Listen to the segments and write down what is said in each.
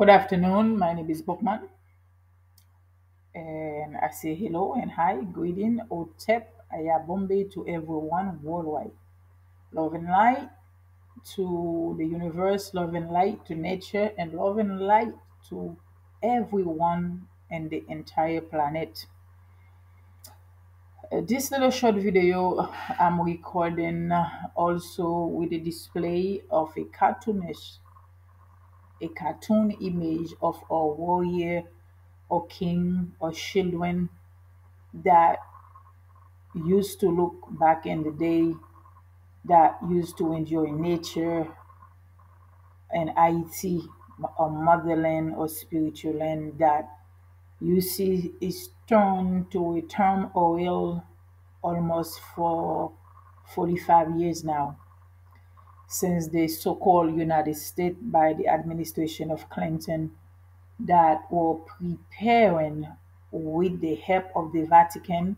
Good afternoon. My name is Boukman, and I say hello and hi, greeting, Otep, Ayabombe to everyone worldwide. Love and light to the universe, love and light to nature, and love and light to everyone and the entire planet. Uh, this little short video I'm recording uh, also with a display of a cartoonish, a cartoon image of a warrior or king or children that used to look back in the day that used to enjoy nature and IT or motherland or spiritual land that you see is turned to a turmoil almost for 45 years now since the so-called United States by the administration of Clinton that were preparing with the help of the Vatican,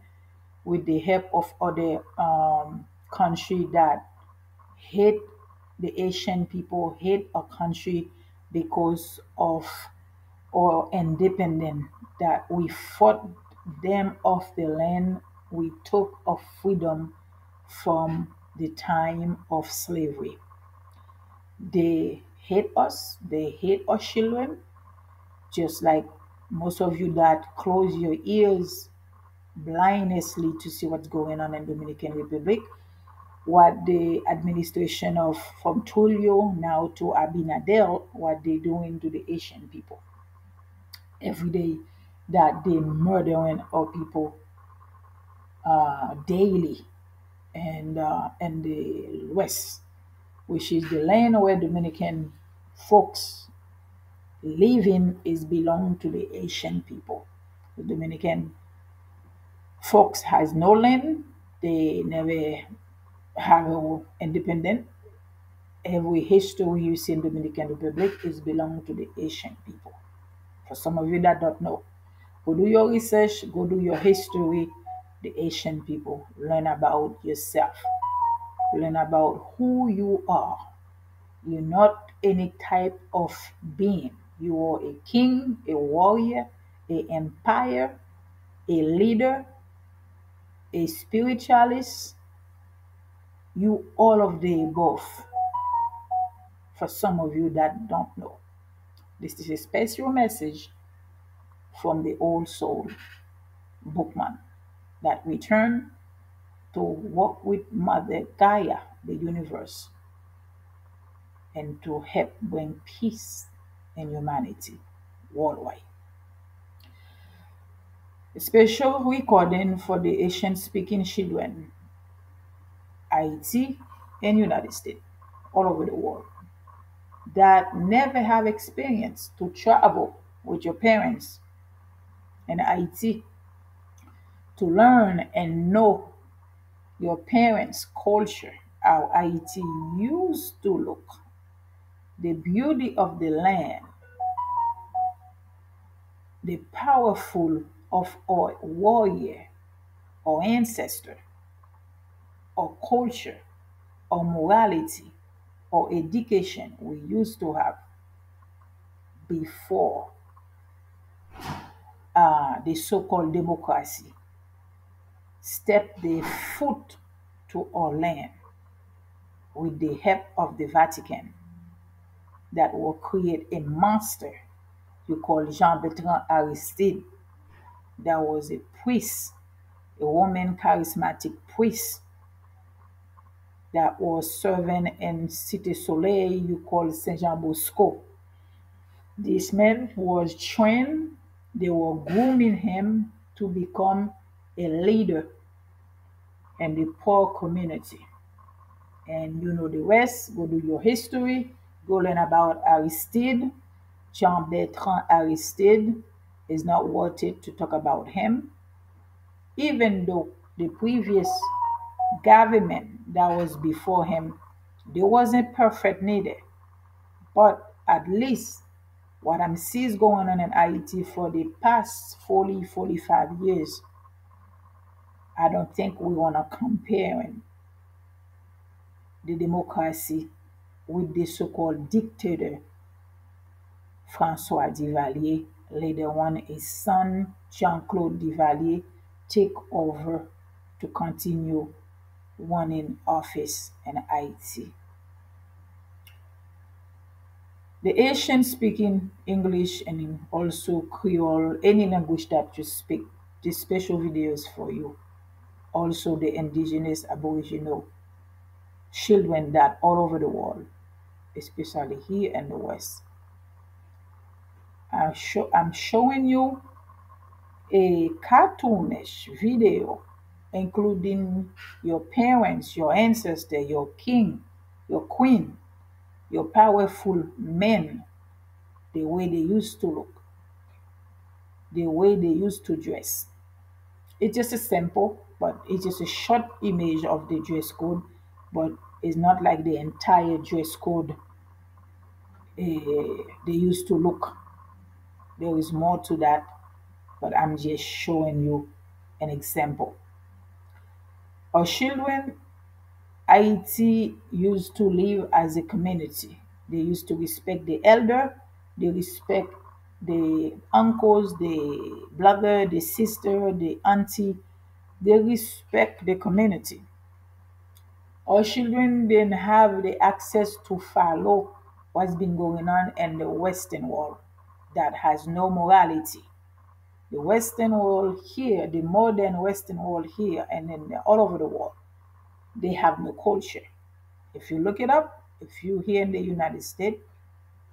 with the help of other um, country that hate the Haitian people, hate a country because of our independence, that we fought them off the land, we took of freedom from the time of slavery. They hate us, they hate our children, just like most of you that close your ears blindlessly to see what's going on in Dominican Republic, what the administration of from Tulio now to Abinader, what they doing to the Haitian people. Every day that they murdering our people uh, daily and uh, in the west, which is the land where Dominican folks living is belong to the Haitian people. The Dominican folks has no land. They never have a independent. Every history you see in Dominican Republic is belong to the Haitian people. For some of you that don't know, go do your research, go do your history, the Haitian people. Learn about yourself. Learn about who you are. You're not any type of being. You are a king, a warrior, a empire, a leader, a spiritualist. You all of the above. For some of you that don't know, this is a special message from the old soul Boukman that return to work with Mother Gaia, the universe, and to help bring peace in humanity worldwide. A special recording for the Haitian speaking children, Haiti and United States, all over the world, that never have experience to travel with your parents in Haiti to learn and know your parents' culture, how Haiti used to look, the beauty of the land, the powerful of our warrior, our ancestor, our culture, our morality, our education we used to have before uh, the so-called democracy stepped their foot to our land with the help of the Vatican that will create a monster you call Jean Bertrand Aristide that was a priest, a woman charismatic priest that was serving in Cité Soleil, you call Saint Jean Bosco. This man was trained, they were grooming him to become a leader in the poor community. And you know the rest, go do your history, go learn about Aristide, Jean Bertrand Aristide. Is not worth it to talk about him, even though the previous government that was before him, they wasn't perfect neither. But at least what I'm seeing going on in Haiti for the past 40, 45 years, I don't think we want to compare the democracy with the so-called dictator Francois Duvalier. Later on, his son, Jean-Claude Duvalier, take over to continue running office in Haiti. The Haitian speaking English and also Creole, any language that you speak, this special video is for you. Also the indigenous aboriginal children that all over the world, especially here in the West. I'm, show, I'm showing you a cartoonish video including your parents, your ancestor, your king, your queen, your powerful men, the way they used to look, the way they used to dress. It's just a simple, but it's just a short image of the dress code, but it's not like the entire dress code uh, they used to look. There is more to that, but I'm just showing you an example. Our children, Haiti used to live as a community. They used to respect the elder, they respect the uncles, the brother, the sister, the auntie. They respect the community. Our children didn't have the access to follow what's been going on in the Western world that has no morality. The Western world here, the modern Western world here, and then all over the world, they have no culture. If you look it up, if you here in the United States,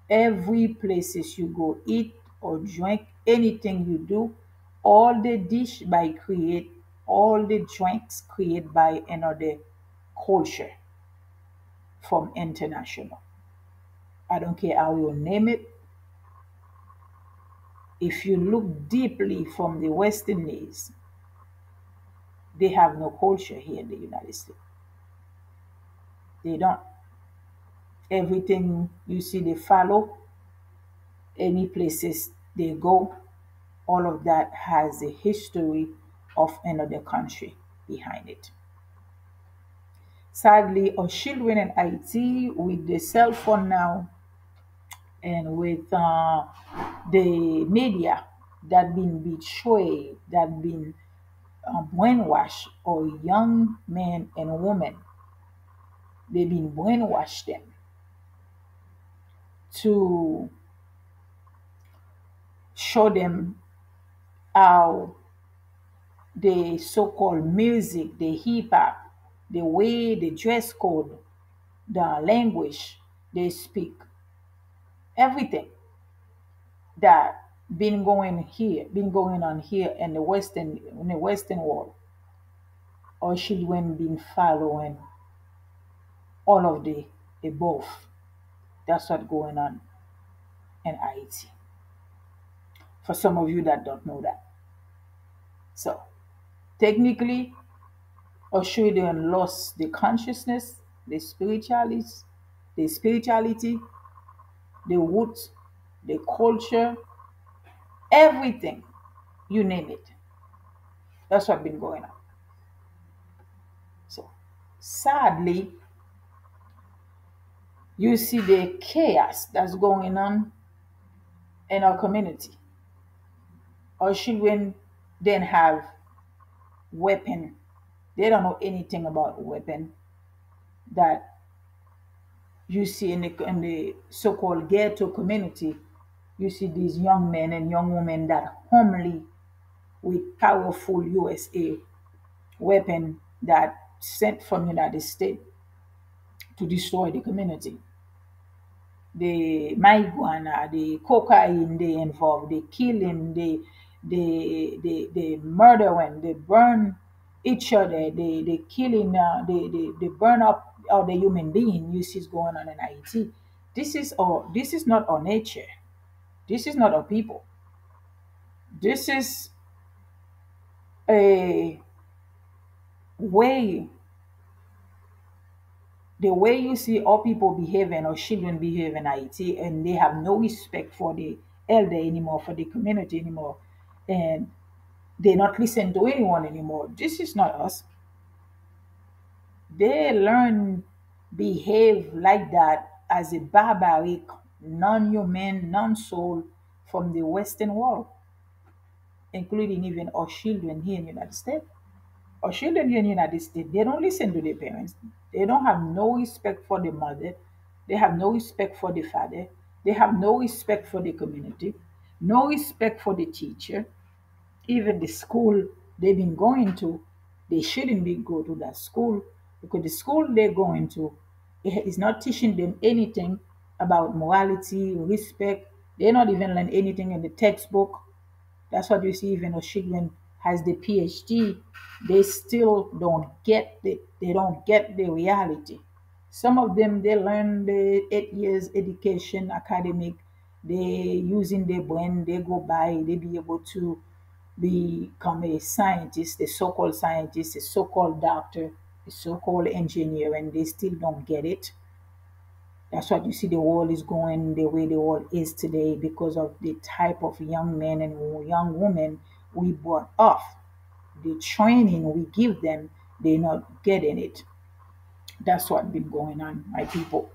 every places you go eat or drink, anything you do, all the dish by create, all the drinks created by another culture from international. I don't care how you name it. If you look deeply from the Western days, they have no culture here in the United States. They don't. Everything you see they follow, any places they go, all of that has a history of another country behind it. Sadly, our children in IT with the cell phone now and with uh, the media that been betrayed, that been uh, brainwashed, or young men and women, they've been brainwashed them to show them how the so-called music, the hip hop, the way the dress code, the language they speak, everything that been going here, been going on here in the western in the western world, or children been following all of the above. That's what's going on in Haiti. For some of you that don't know that. So technically, Australian lost the consciousness, the spirituality, the spirituality, the roots, the culture, everything, you name it. That's what's been going on. So sadly, you see the chaos that's going on in our community. Our children then have weapon. They don't know anything about weapon that you see in the, in the so-called ghetto community. You see these young men and young women that homely with powerful USA weapon that sent from United States to destroy the community. The marijuana, uh, the cocaine they involved, the killing, the the the the murdering, they burn each other, they they killing, uh, they, they they burn up all the human being. You see, is going on in Haiti. This is our this is not our nature. This is not our people. This is a way the way you see all people behaving or children behave in Haiti, and they have no respect for the elder anymore, for the community anymore, and they not listen to anyone anymore. This is not us. They learn behave like that as a barbaric non-human, non-soul from the Western world, including even our children here in the United States. Our children here in the United States, they don't listen to their parents. They don't have no respect for the mother. They have no respect for the father. They have no respect for the community, no respect for the teacher, even the school they've been going to, they shouldn't be go to that school because the school they're going to eh, is not teaching them anything about morality, respect. They're not even learn anything in the textbook. That's what you see even children has the PhD, they still don't get the they don't get the reality. Some of them they learn the eight years education academic, they using their brain, they go by, they be able to become a scientist, a so-called scientist, a so-called doctor, a so-called engineer, and they still don't get it. That's what you see the world is going the way the world is today because of the type of young men and young women we brought up. The training we give them, they're not getting it. That's what's been going on, my people.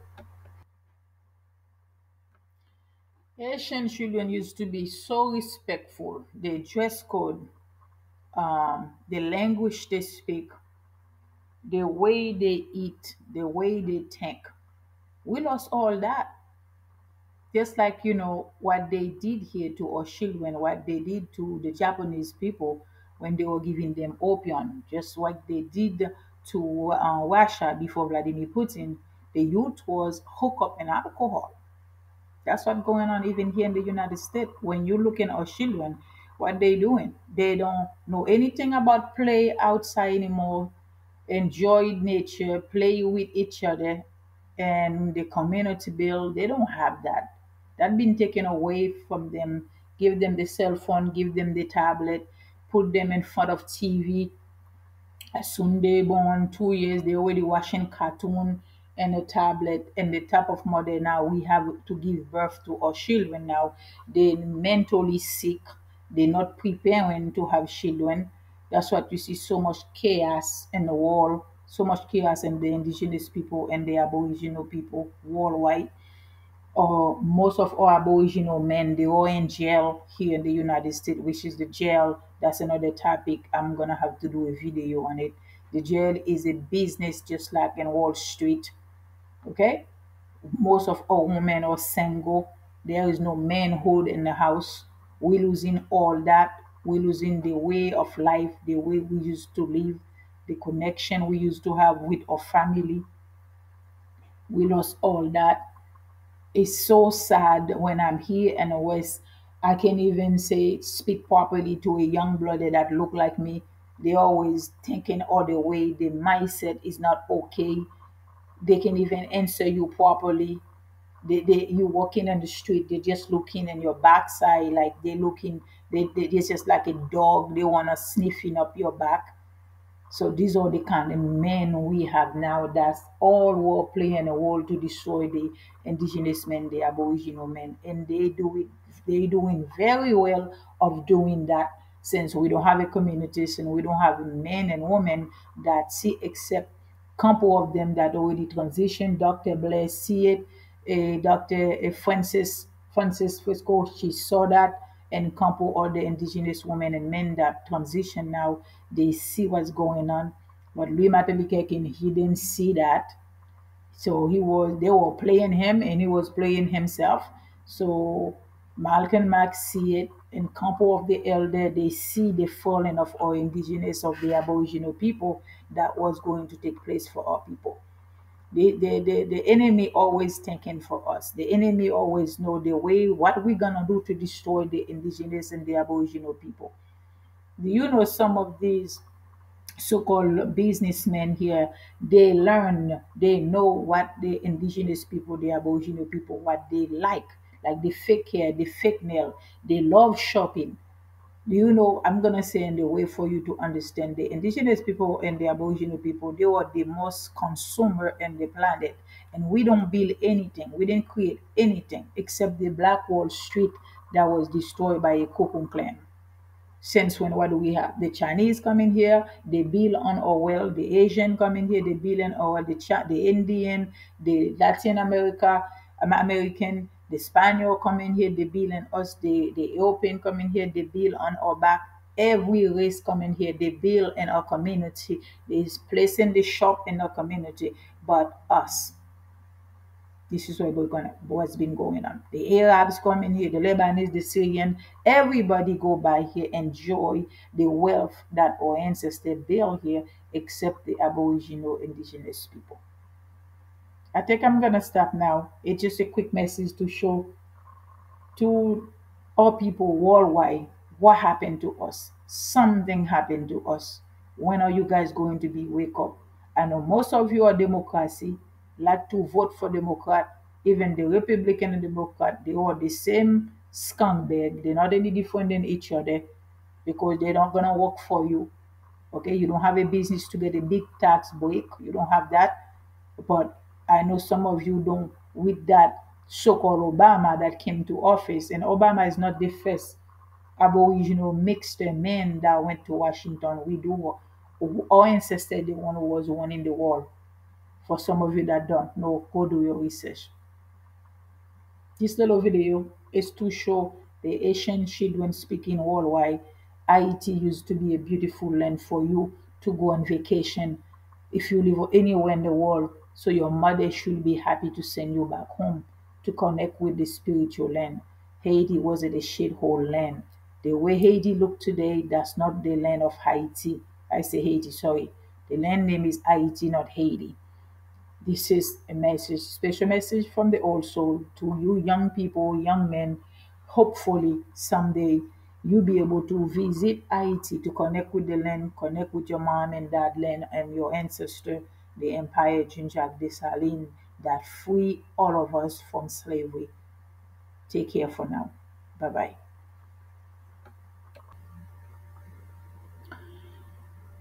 Haitian children used to be so respectful. Their dress code, um, the language they speak, the way they eat, the way they think. We lost all that. Just like, you know, what they did here to our children, what they did to the Japanese people when they were giving them opium, just what they did to uh, Russia before Vladimir Putin, the youth was hooked up in alcohol. That's what's going on even here in the United States. When you look at our children, what they doing? They don't know anything about play outside anymore, enjoy nature, play with each other, and the community build. They don't have that. That been taken away from them. Give them the cell phone, give them the tablet, put them in front of TV, as soon they born, two years, they already watching cartoon and a tablet and the type of mother now we have to give birth to our children now. They mentally sick. They're not preparing to have children. That's what you see so much chaos in the world, so much chaos in the indigenous people and the aboriginal people worldwide or most of our Aboriginal men, they are in jail here in the United States, which is the jail. That's another topic. I'm gonna have to do a video on it. The jail is a business just like in Wall Street. Okay? Most of our women are single. There is no manhood in the house. We're losing all that. We're losing the way of life, the way we used to live, the connection we used to have with our family. We lost all that it's so sad when I'm here in the West. I can even say speak properly to a young brother that look like me. They always thinking all the way. The mindset is not okay. They can even answer you properly. They, they you walking on the street, they're just looking in your backside, like they looking. They, they they're just like a dog. They wanna sniffing up your back. So these are the kind of men we have now that's all war playing a role to destroy the indigenous men, the aboriginal men. And they do it they doing very well of doing that since we don't have a communities and we don't have men and women that see except couple of them that already transitioned. Dr. Blair see it, uh, Dr. uh, Francis Francis Frisco, she saw that, and couple other indigenous women and men that transition now, they see what's going on. But Louis Matabilikeken, he didn't see that. So he was they were playing him and he was playing himself. So Malcolm X see it and couple of the elder they see the falling of our indigenous of the aboriginal people that was going to take place for our people. The, the, the, the enemy always thinking for us. The enemy always know the way what we're gonna do to destroy the indigenous and the aboriginal people. Do you know some of these so-called businessmen here they learn they know what the indigenous people the aboriginal people what they like like the fake hair the fake nail they love shopping you know i'm gonna say in the way for you to understand the indigenous people and the aboriginal people they were the most consumer in the planet and we don't build anything we didn't create anything except the black wall street that was destroyed by a Ku clan since when what do we have? The Chinese coming here, they build on our well. The Asian coming here, they build on our. The Ch- the Indian, the Latin America, American, The Spaniard come in here, they build on us. The, the European come in here, they build on our back. Every race come in here, they build in our community. Is placing the shop in our community. But us, this is what we're gonna what's been going on. The Arabs come in here, the Lebanese, the Syrian, everybody go by here, enjoy the wealth that our ancestors built here, except the Aboriginal indigenous people. I think I'm gonna stop now. It's just a quick message to show to all people worldwide what happened to us. Something happened to us. When are you guys going to be wake up? I know most of you are democracy, like to vote for Democrat. Even the Republican and Democrat, they are the same scumbag. They're not any different than each other because they're not gonna work for you. Okay, you don't have a business to get a big tax break. You don't have that. But I know some of you don't with that so-called Obama that came to office. And Obama is not the first Aboriginal mixed man that went to Washington. We do our ancestors, the one who was one in the world. For some of you that don't know, go do your research. This little video is to show the Haitian children speaking worldwide. Haiti used to be a beautiful land for you to go on vacation if you live anywhere in the world. So your mother should be happy to send you back home to connect with the spiritual land. Haiti wasn't a shithole land. The way Haiti look today, that's not the land of Haiti. I say Haiti, sorry. The land name is Haiti, not Haiti. This is a message, special message from the old soul to you young people, young men. Hopefully, someday you'll be able to visit Haiti to connect with the land, connect with your mom and dad land and your ancestor, the Empire Jean-Jacques Dessalines, that free all of us from slavery. Take care for now. Bye bye.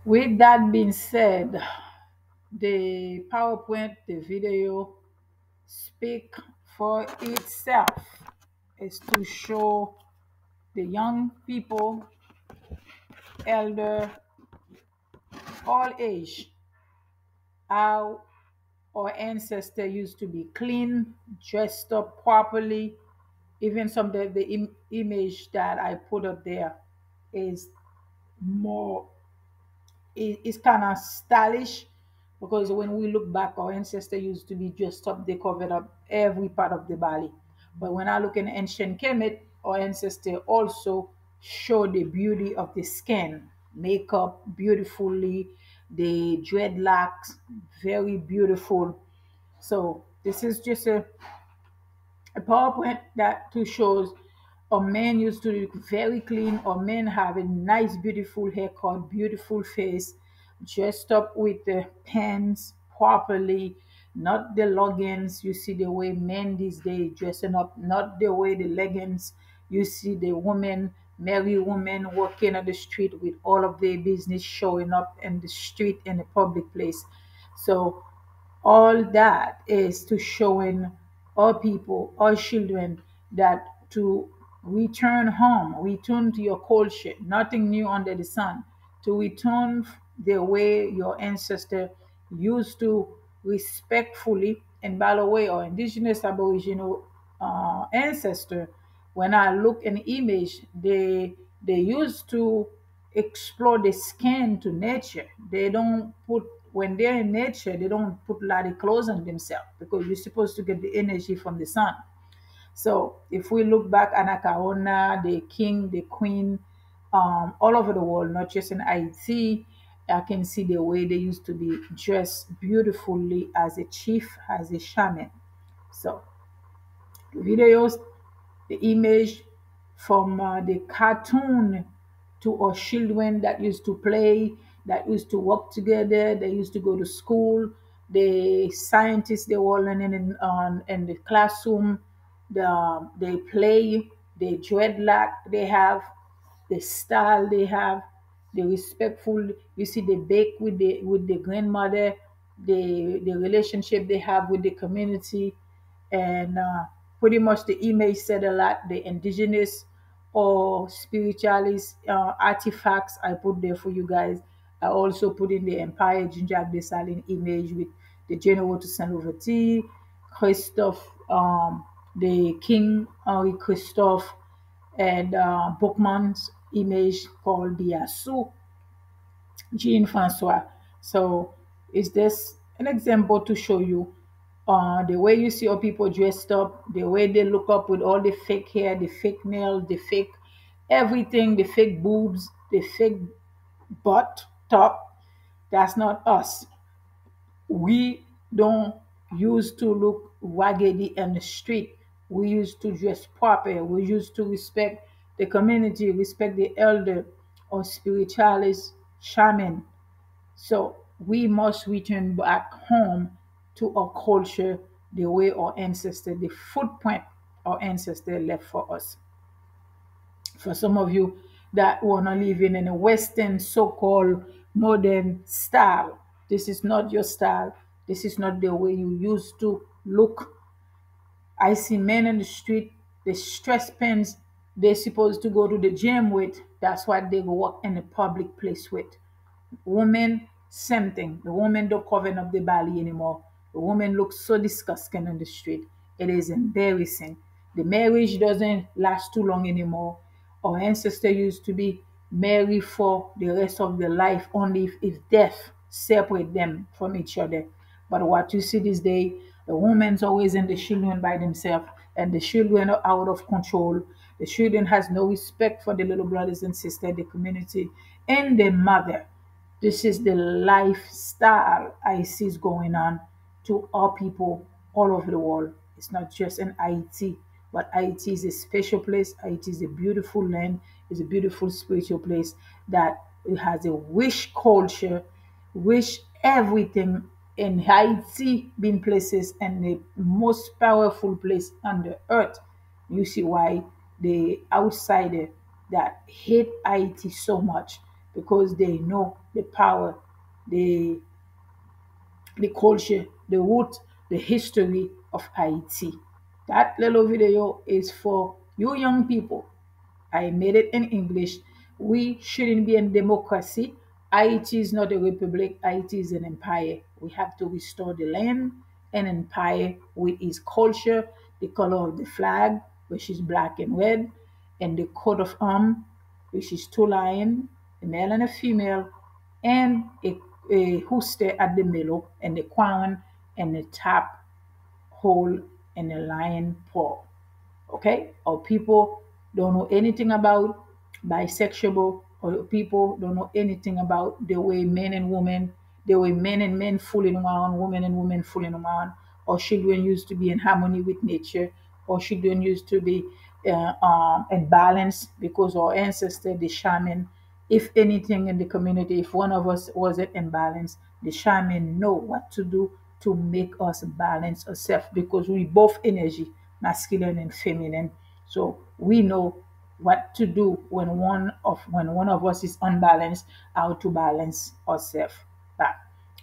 With that being said, the PowerPoint, the video speak for itself. Is to show the young people, elder, all age, how our ancestors used to be clean, dressed up properly. Even some of the, the im- image that I put up there is more it, it's kind of stylish because when we look back, our ancestors used to be dressed up, they covered up every part of the body. But when I look in ancient Kemet, our ancestors also show the beauty of the skin, makeup beautifully, the dreadlocks, very beautiful. So this is just a a PowerPoint that to shows a man used to look very clean, or men have a nice, beautiful haircut, beautiful face, dressed up with the pants properly, not the leggings. You see the way men these days dressing up, not the way the leggings. You see the women, married women walking on the street with all of their business showing up in the street in a public place. So all that is to showing all people, all children, that to return home, return to your culture, nothing new under the sun, to return the way your ancestor used to respectfully. And by the way, our indigenous aboriginal uh, ancestor, when I look in image, they they used to explore the skin to nature. They don't put when they're in nature, they don't put a lot of clothes on themselves because you're supposed to get the energy from the sun. So if we look back, Anacaona, the king, the queen, um, all over the world, not just in Haiti, I can see the way they used to be dressed beautifully as a chief, as a shaman. So videos, the image from uh, the cartoon to our children that used to play, that used to work together, they used to go to school, the scientists they were learning in, on, in the classroom, the, um, they play, the dreadlock they have, the style they have, the respectful. You see, they bake with the with the grandmother, the the relationship they have with the community, and uh, pretty much the image said a lot. The indigenous or spiritualist uh, artifacts I put there for you guys. I also put in the Empire Jean-Jacques Dessalines image with the General Toussaint Louverture, Christophe um, the King Henri Christophe and uh, Boukman's image called Biassou Jean Francois. So, is this an example to show you uh, the way you see how people dressed up, the way they look up with all the fake hair, the fake nails, the fake everything, the fake boobs, the fake butt top? That's not us. We don't used to look raggedy in the street. We used to dress proper. We used to respect the community, respect the elder or spiritualist shaman. So we must return back home to our culture the way our ancestors, the footprint our ancestors left for us. For some of you that want to live in a Western so called modern style, this is not your style. This is not the way you used to look. I see men in the street, the stress pens they're supposed to go to the gym with. That's what they walk in a public place with. Women, same thing. The women don't cover up the belly anymore. The woman looks so disgusting on the street. It is embarrassing. The marriage doesn't last too long anymore. Our ancestors used to be married for the rest of their life only if, if death separate them from each other. But what you see this day, the woman's always in the children by themselves, and the children are out of control. The children has no respect for the little brothers and sisters, the community, and the mother. This is the lifestyle I see is going on to our people all over the world. It's not just in Haiti, but Haiti is a special place. Haiti is a beautiful land. It's a beautiful spiritual place that it has a wish culture, wish everything in Haiti being places and the most powerful place on the earth. You see why the outsider that hate Haiti so much because they know the power, the the culture, the root, the history of Haiti. That little video is for you young people. I made it in English. We shouldn't be in democracy. Haiti is not a republic, Haiti is an empire. We have to restore the land and empire with its culture, the color of the flag, which is black and red, and the coat of arms, which is two lions, a male and a female, and a, a hooster at the middle, and the crown and the top hole and the lion paw. Okay? Or people don't know anything about bisexual, or people don't know anything about the way men and women, the way men and men fooling around, women and women fooling around, or children used to be in harmony with nature, or children used to be uh, um, in balance because our ancestor, the shaman, if anything in the community, if one of us wasn't in balance, the shaman know what to do to make us balance ourselves because we both energy, masculine and feminine. So we know what to do when one of when one of us is unbalanced, how to balance ourselves back.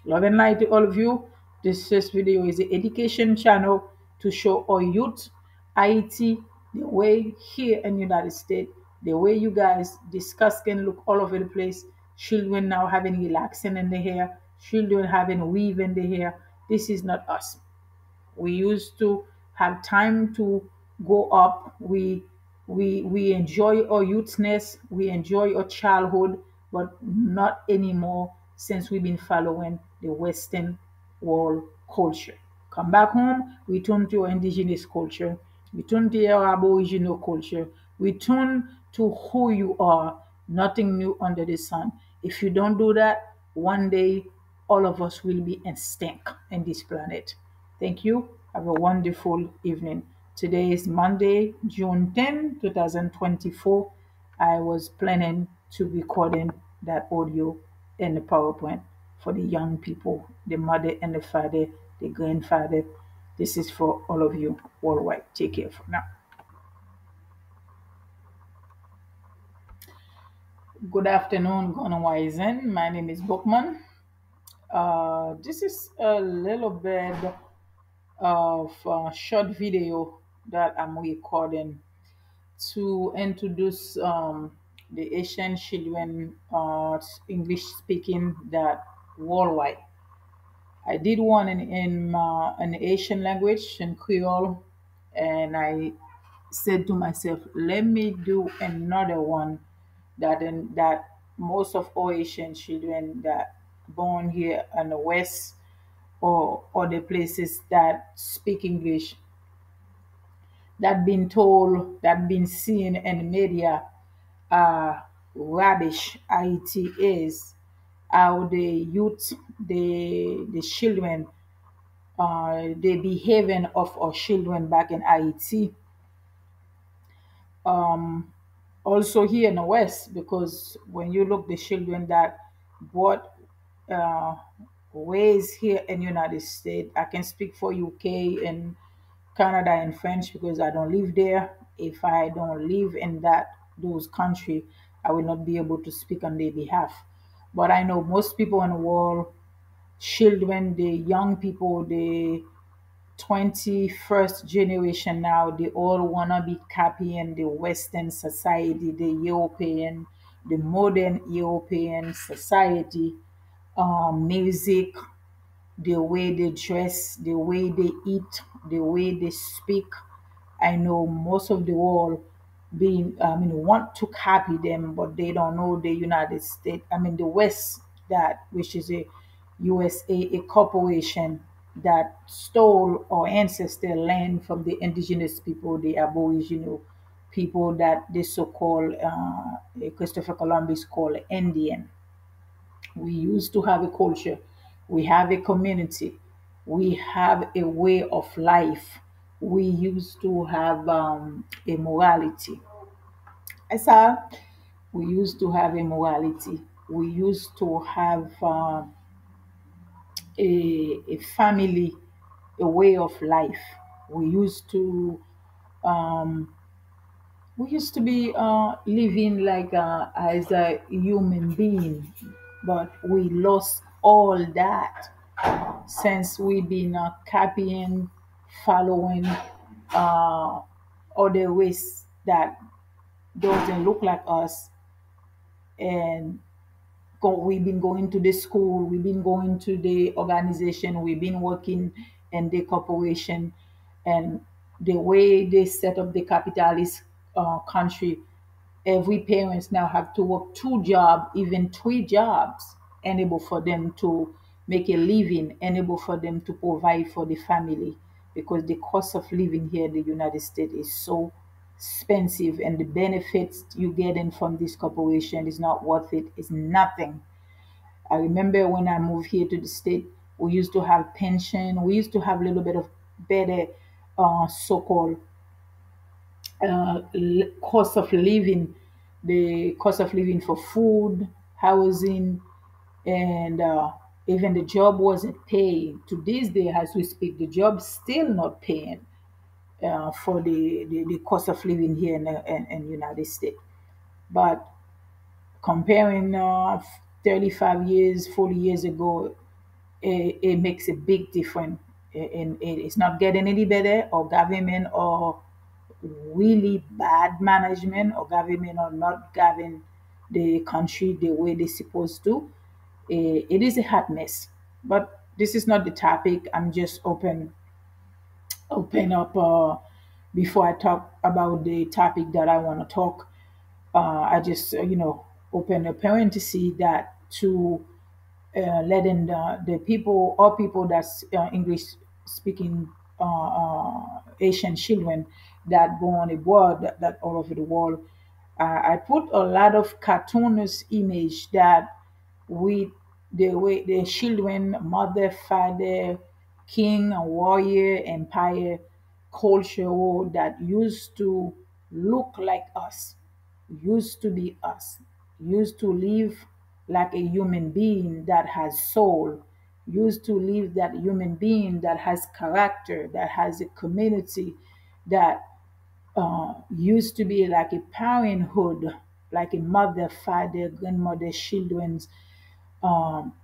Love and light to all of you. This first video is the education channel to show our youth IT, the way here in United States, the way you guys discuss can look all over the place. Children now having relaxing in the hair, children having weave in the hair. This is not us. We used to have time to go up. We we we enjoy our youthness, we enjoy our childhood, but not anymore since we've been following the Western world culture. Come back home, return to your indigenous culture, return to your aboriginal culture, return to who you are, nothing new under the sun. If you don't do that, one day all of us will be extinct in this planet. Thank you. Have a wonderful evening. Today is Monday, June 10, 2024. I was planning to recording that audio in the PowerPoint for the young people, the mother and the father, the grandfather. This is for all of you worldwide. Take care for now. Good afternoon, Wizen. My name is Boukman. Uh, this is a little bit of a short video that I'm recording to introduce um, the Haitian children uh, English speaking that worldwide. I did one in in, uh, in Haitian language in Creole, and I said to myself, let me do another one that in, that most of all Haitian children that born here in the West or other places that speak English that been told that been seen in the media uh rubbish it is how the youth the the children uh the behaving of our children back in IT. um, also here in the West, because when you look the children that brought uh, raised here in United States, I can speak for UK and Canada and French because I don't live there. If I don't live in that those country, I will not be able to speak on their behalf. But I know most people in the world, children, the young people, the 21st generation now, they all want to be copying the Western society, the European, the modern European society, um, music, the way they dress, the way they eat, the way they speak. I know most of the world being, I mean, want to copy them, but they don't know the United States, I mean, the West, that which is a USA, a corporation that stole our ancestor land from the indigenous people, the Aboriginal people that the so-called uh, Christopher Columbus called Indian. We used to have a culture, we have a community, we have a way of life. We used to have um, a morality. I saw we used to have a morality. We used to have uh, a, a family, a way of life. We used to um, we used to be uh, living like uh, as a human being, but we lost all that since we've been uh, copying, following uh, other ways that doesn't look like us, and go, we've been going to the school, we've been going to the organization, we've been working in the corporation, and the way they set up the capitalist uh, country, every parents now have to work two jobs, even three jobs, enable for them to make a living, enable for them to provide for the family, because the cost of living here in the United States is so expensive, and the benefits you're getting from this corporation is not worth it. It's nothing. I remember when I moved here to the state, we used to have pension. We used to have a little bit of better, uh, so-called uh, cost of living, the cost of living for food, housing, and uh, even the job wasn't paying. To this day, as we speak, the job's still not paying uh, for the, the, the cost of living here in the in, in United States. But comparing uh, 35 years, 40 years ago, it, it makes a big difference. And it's not getting any better, or government, or really bad management, or government, or not governing the country the way they're supposed to. Eh, It is a hot mess. But this is not the topic. I'm just open open up uh, before I talk about the topic that I want to talk. Uh, I just uh, you know open a parenthesis that to uh, letting the, the people or people that's uh, English speaking uh, Haitian children that born abroad that, that all over the world. I put a lot of cartoonist image that with the way the children, mother, father, king, and warrior, empire, culture that used to look like us used to be us, used to live like a human being that has soul, used to live that human being that has character, that has a community, that uh, used to be like a parenthood, like a mother, father, grandmother, children's um,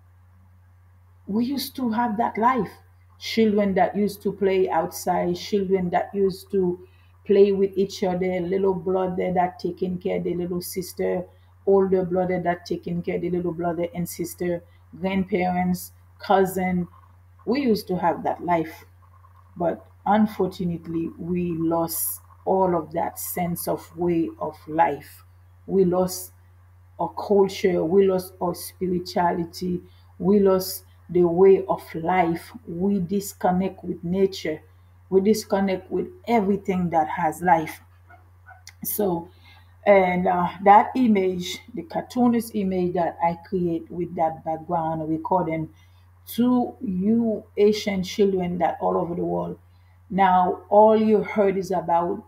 we used to have that life. Children that used to play outside, children that used to play with each other, little brother that taking care the little sister, older brother that taking care the little brother and sister, grandparents, cousin. We used to have that life. But unfortunately we lost all of that sense of way of life we lost our culture we lost our spirituality we lost the way of life we disconnect with nature we disconnect with everything that has life so, and uh, that image, the cartoonist image that I create with that background recording to you Haitian children that all over the world. Now, all you heard is about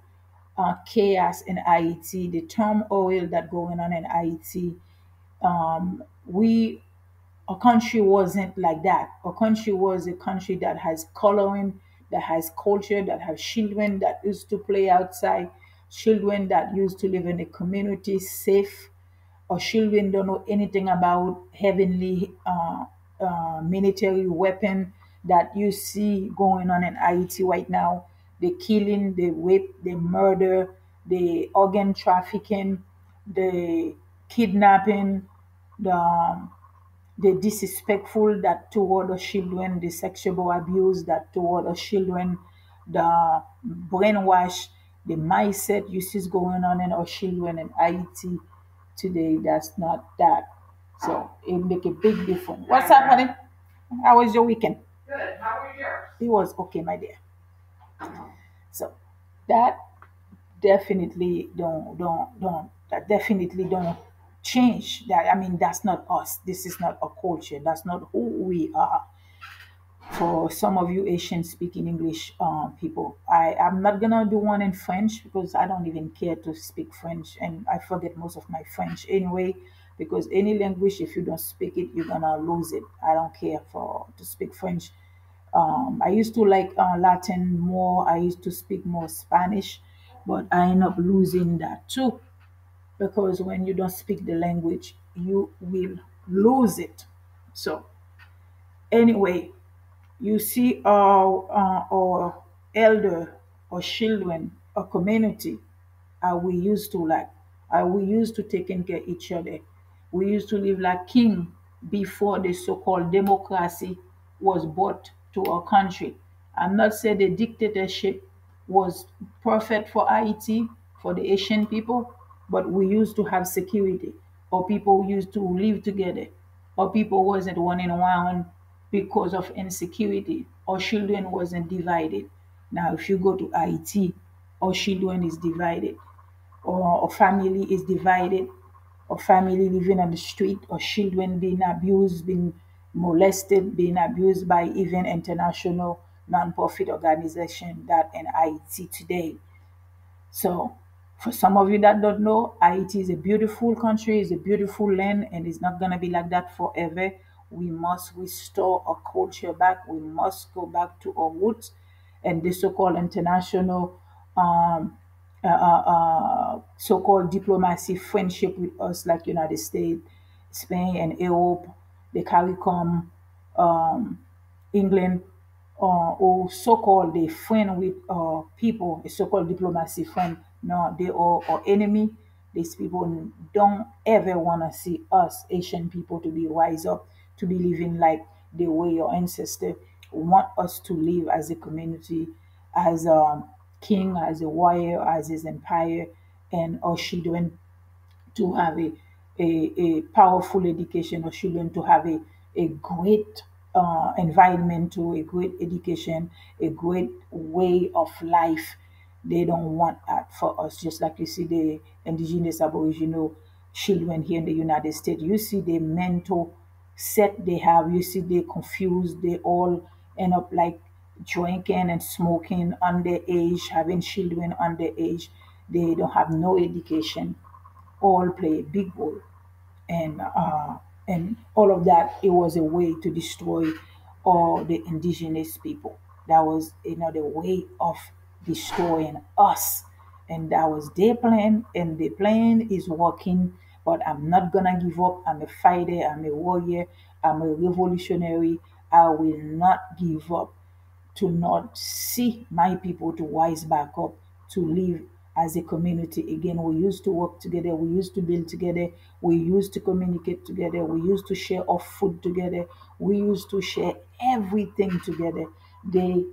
uh, chaos in Haiti, the turmoil that going on in Haiti. Um, we our country wasn't like that. Our country was a country that has coloring, that has culture, that has children that used to play outside, children that used to live in a community safe, or children don't know anything about heavenly uh, uh, military weapon that you see going on in Haiti right now. The killing, the rape, the murder, the organ trafficking, the kidnapping, the um, the disrespectful that toward the children, the sexual abuse that toward the children, the brainwash, the mindset you see is going on in our children and Haiti today. That's not that. So it make a big difference. What's happening? How was your weekend? Good. How was yours? It was okay, my dear. So that definitely don't don't don't that definitely don't change that i mean that's not us. This is not a culture. That's not who we are. For some of you Haitian speaking english um, people i i'm not gonna do one in french because i don't even care to speak french and i forget most of my french anyway because any language if you don't speak it you're gonna lose it. I don't care for to speak french. Um, I used to like uh, Latin more. I used to speak more Spanish, but I end up losing that too because when you don't speak the language, you will lose it. So anyway, you see our uh, our elder or children or community are we used to like are we used to taking care of each other we used to live like king before the so-called democracy was brought to our country i'm not saying the dictatorship was perfect for haiti for the Haitian people but we used to have security or people used to live together or people wasn't running around because of insecurity or children wasn't divided. Now if you go to it or children is divided or a family is divided or family living on the street or children being abused being molested being abused by even international non-profit organization that in haiti today. So, for some of you that don't know, Haiti is a beautiful country, it's a beautiful land, and it's not gonna be like that forever. We must restore our culture back. We must go back to our roots, and the so-called international, um, uh, uh, uh, so-called diplomacy, friendship with us, like United States, Spain, and Europe, the CARICOM, um, England, uh, or so-called the friend with uh, people, a so-called diplomacy friend. No, they are our enemy. These people don't ever want to see us Haitian people to be wise up, to be living like the way your ancestors want us to live as a community, as a king, as a warrior, as his empire, and our children to have a, a, a powerful education or children to have a, a great uh, environment to a great education, a great way of life. They don't want that for us, just like you see the indigenous aboriginal children here in the United States. You see the mental set they have, you see they confused, they all end up like drinking and smoking underage, having children underage. They don't have no education all play a big role and uh, and all of that it was a way to destroy all the indigenous people that was another way of destroying us. And that was their plan and the plan is working. But i'm not gonna give up. I'm a fighter. I'm a warrior. I'm a revolutionary. I will not give up to not see my people to wise back up to live as a community again. We used to work together. We used to build together. We used to communicate together. We used to share our food together. We used to share everything together. They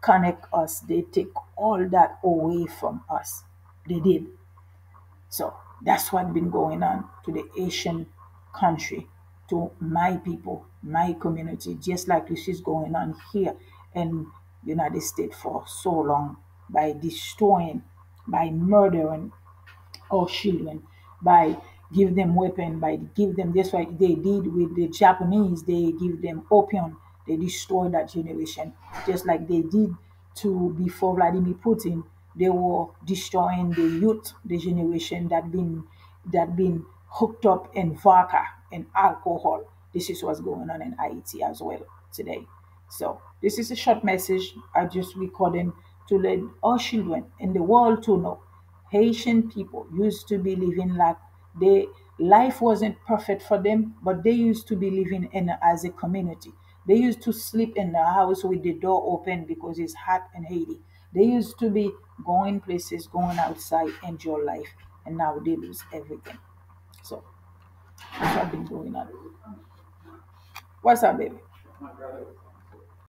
disconnect us, they take all that away from us. They did. So that's what's been going on to the Haitian country, to my people, my community, just like this is going on here in the United States for so long by destroying, by murdering our children, by give them weapon, by give them that's what they did with the Japanese, they give them opium, they destroy that generation, just like they did to before Vladimir Putin, they were destroying the youth, the generation that been that been hooked up in vodka and alcohol. This is what's going on in Haiti as well today. So this is a short message I just recording to let all children in the world to know. Haitian people used to be living like they life wasn't perfect for them, but they used to be living in as a community. They used to sleep in the house with the door open because it's hot in Haiti. They used to be going places, going outside, enjoy life, and now they lose everything. So what's been going on. What's up, baby?